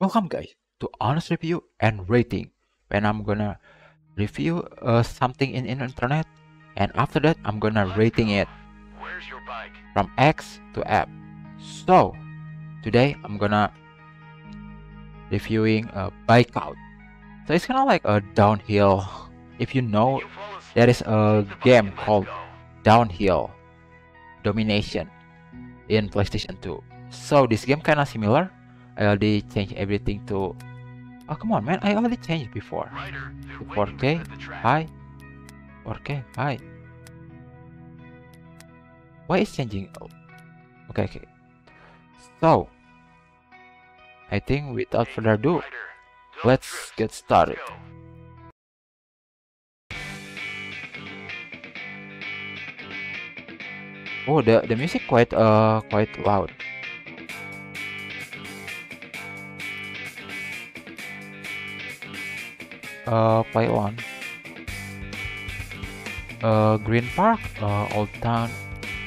Welcome guys to honest review and rating when I'm gonna review uh, something in internet and after that I'm gonna rating it Where's your bike? from X to F. So today I'm gonna reviewing a Bikeout. So it's kind of like a downhill. If you know, You fall asleep. there is a game called. Downhill Domination in PlayStation 2. So this game kind of similar. I already changed everything to. Oh come on, man! I already changed before. Ryder, they're To waiting 4K. at. Hi. 4K. Hi. Why is changing? Oh, Okay, okay. So, I think without further ado, let's get started. Oh, the the music quite uh quite loud. Uh, play on. Uh, Green Park, uh, Old Town,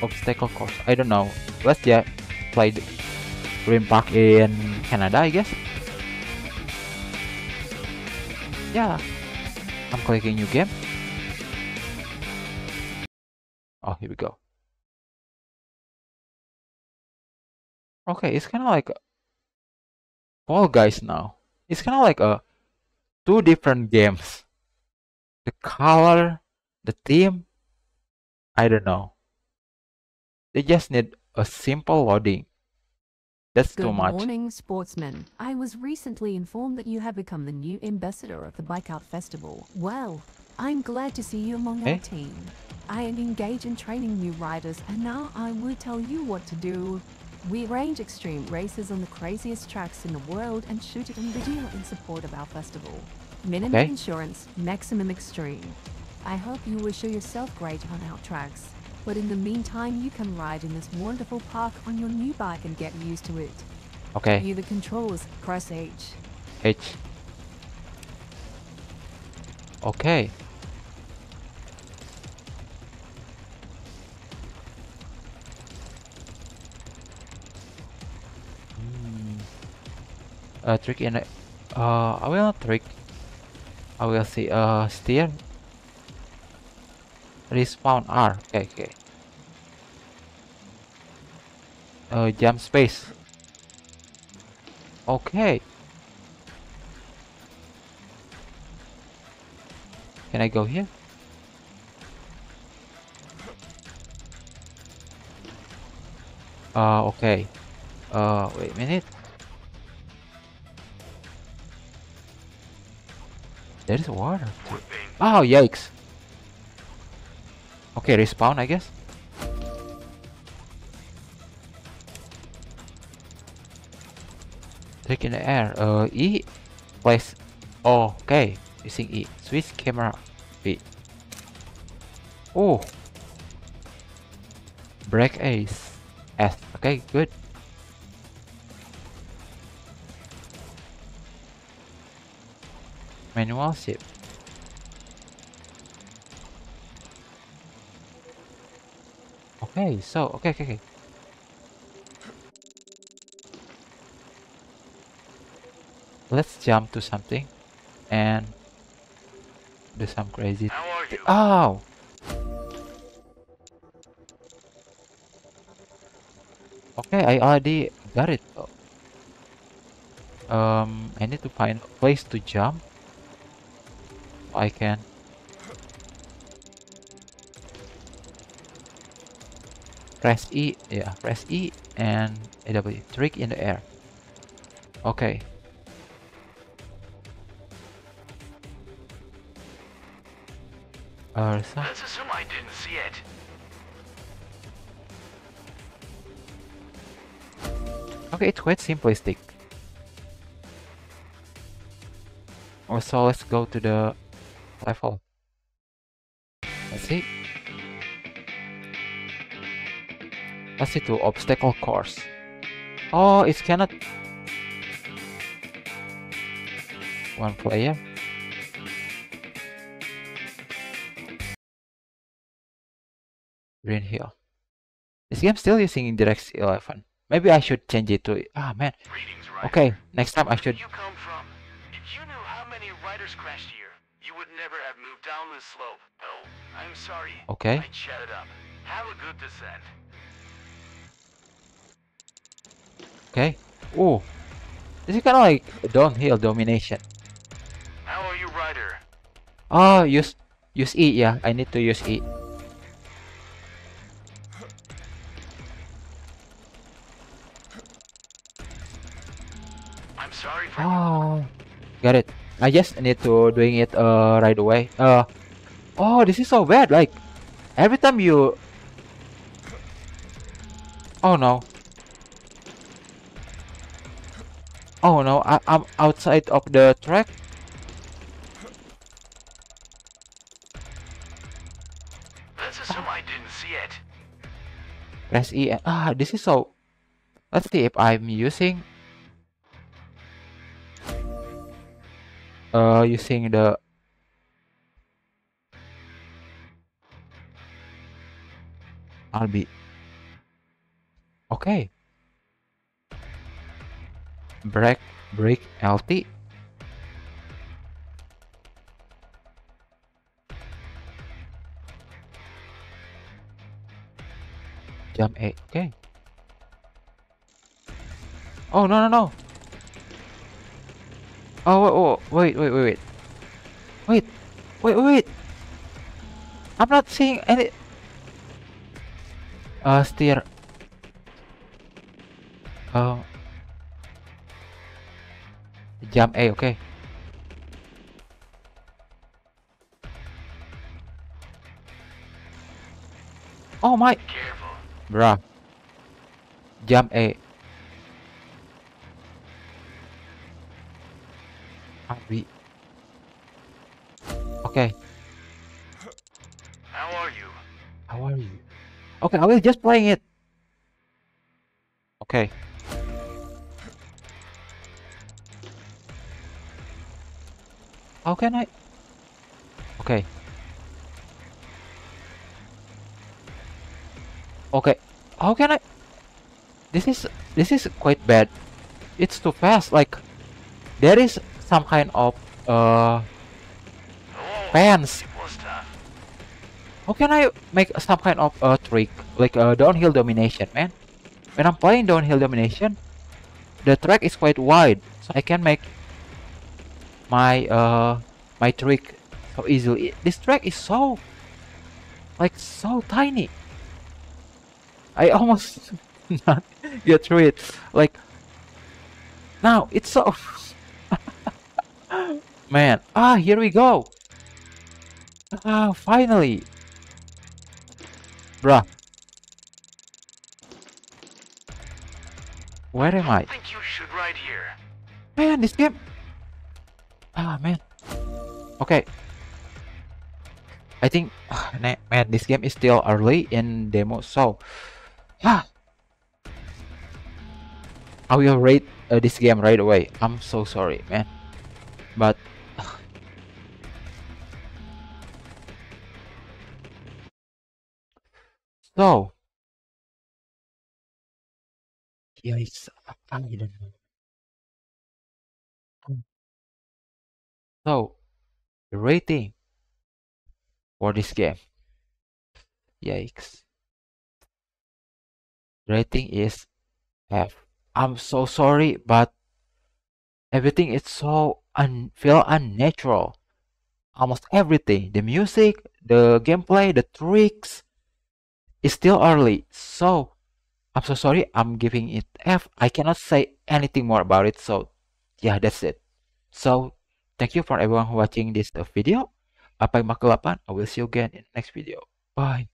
Obstacle Course. I don't know. Let's just play Green Park in Canada, I guess. Yeah. I'm clicking new game. Oh, here we go. Okay, it's kind of like Fall Guys now. It's kind of like a two different games. The color, the theme, I don't know. They just need a simple loading. That's Good too much. Good morning, sportsmen. I was recently informed that you have become the new ambassador of the Bikeout Festival. Well, I'm glad to see you among Eh? our team. I am engaged in training new riders, and now I will tell you what to do. We arrange extreme races on the craziest tracks in the world and shoot it on video in support of our festival. Minimum Okay. insurance, maximum extreme. I hope you will show yourself great on our tracks. But in the meantime, you can ride in this wonderful park on your new bike and get used to it. Okay, View the controls, press H. H. Okay. Uh, trick in a, uh, I will not trick. I will see, uh, steer. Respawn R. Okay, okay. Uh, jump space. Okay. Can I go here? Uh, okay. Uh, wait a minute. There is water. Oh, yikes. Okay, respawn, I guess. Take in the air. Uh, E. Place. Oh, okay. Using E. Switch camera. B. Oh. Break ace. S. Okay, good. Manual shift. Okay, so okay, okay, okay. Let's jump to something and do some crazy. How are you? Oh. Okay, I already got it. Um, I need to find a place to jump. I can. Press E, yeah, press E and AW, trick in the air. Okay. Uh, so- Let's assume I didn't see it. Okay, it's quite simplistic. Also, let's go to the level. Let's see. Let's see to obstacle course. Oh, it's cannot. One player. Green Hill. This game still using DirectX 11. maybe I should change it to ah man. Okay, next time I should. You come from? If you knew how many riders crashed here, you would never have moved down this slope. No, I'm sorry. Okay. I chatted up. Have a good descent. Okay. Oh, this is kind of like downhill domination. How are you, Ryder? Oh, use use E. Yeah, I need to use E. I'm sorry for. Oh, got it. I just need to doing it uh right away. Uh, oh, this is so bad. Like every time you. Oh no. Oh no, I, I'm outside of the track. Let's assume I didn't see it. Press E. and- Ah, this is so. Let's see if I'm using. Uh, using the. I'll. Okay. Break, break, LT. Jump A. Okay. Oh no no no. Oh, wait, wait, wait, wait. Wait, wait, wait. I'm not seeing any... Uh, steer. Um... Uh, Jump A, okay. Oh my... Bruh. Jump A. B. Okay. How are you? How are you? Okay, I will just playing it. Okay. How can I? Okay. Okay. How can I? This is this is quite bad. It's too fast. Like there is some kind of uh tough. How can I make some kind of a trick like a downhill domination, man? When I'm playing downhill domination, the track is quite wide, so I can make my uh my trick so easily. This track is so like so tiny. I almost not get through it. Like now it's so man. Ah, here we go. Ah, finally. Bruh. Where am I? I think you should ride here. Man, this game. Ah, man. Okay. I think, nah, man, this game is still early in demo, so. Ah. I will rate uh, this game right away. I'm so sorry, man. But. So. Yikes. I don't know. Hmm. So, the rating for this game. Yikes. Rating is F. I'm so sorry, but everything is so un feel unnatural. Almost everything, the music, the gameplay, the tricks, is still early. So, I'm so sorry. I'm giving it F. I cannot say anything more about it. So, yeah, that's it. So, thank you for everyone watching this video. Apa yang I will see you again in the next video. Bye.